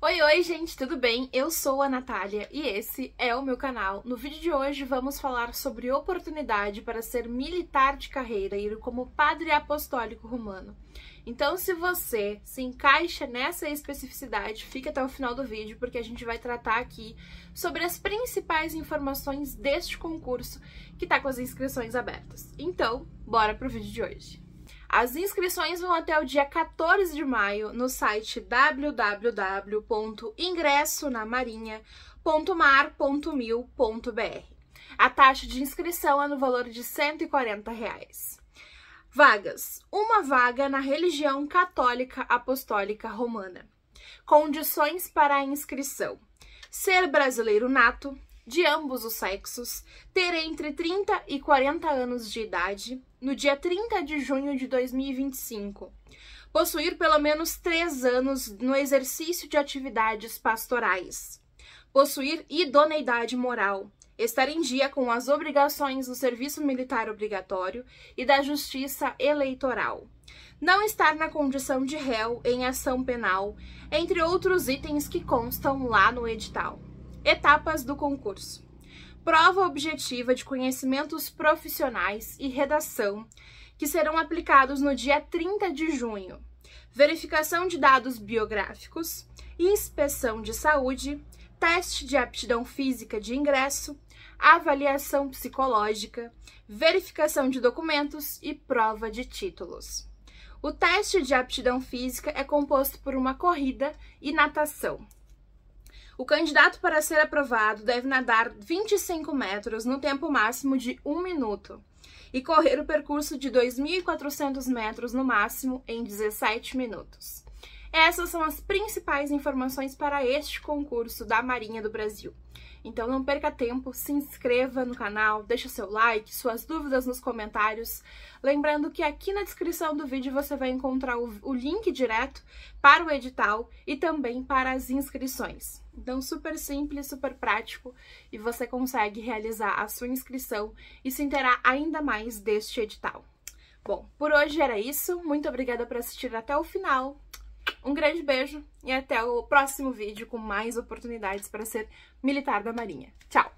Oi, oi, gente, tudo bem? Eu sou a Natália e esse é o meu canal. No vídeo de hoje vamos falar sobre oportunidade para ser militar de carreira e ir como padre apostólico romano. Então, se você se encaixa nessa especificidade, fique até o final do vídeo porque a gente vai tratar aqui sobre as principais informações deste concurso que está com as inscrições abertas. Então, bora pro vídeo de hoje. As inscrições vão até o dia 14 de maio no site www.ingressonamarinha.mar.mil.br. A taxa de inscrição é no valor de 140 reais. Vagas: uma vaga na religião católica apostólica romana. Condições para a inscrição: ser brasileiro nato, de ambos os sexos, ter entre 30 e 40 anos de idade, no dia 30 de junho de 2025. Possuir pelo menos três anos no exercício de atividades pastorais. Possuir idoneidade moral. Estar em dia com as obrigações do serviço militar obrigatório e da justiça eleitoral. Não estar na condição de réu em ação penal, entre outros itens que constam lá no edital. Etapas do concurso: prova objetiva de conhecimentos profissionais e redação, que serão aplicados no dia 30 de junho. Verificação de dados biográficos, inspeção de saúde, teste de aptidão física de ingresso, avaliação psicológica, verificação de documentos e prova de títulos. O teste de aptidão física é composto por uma corrida e natação. O candidato para ser aprovado deve nadar 25 metros no tempo máximo de 1 minuto e correr o percurso de 2.400 metros no máximo em 17 minutos. Essas são as principais informações para este concurso da Marinha do Brasil. Então não perca tempo, se inscreva no canal, deixa seu like, suas dúvidas nos comentários. Lembrando que aqui na descrição do vídeo você vai encontrar o, o link direto para o edital e também para as inscrições. Então, super simples, super prático e você consegue realizar a sua inscrição e se inteirar ainda mais deste edital. Bom, por hoje era isso. Muito obrigada por assistir até o final. Um grande beijo e até o próximo vídeo com mais oportunidades para ser militar da Marinha. Tchau!